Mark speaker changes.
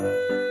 Speaker 1: Música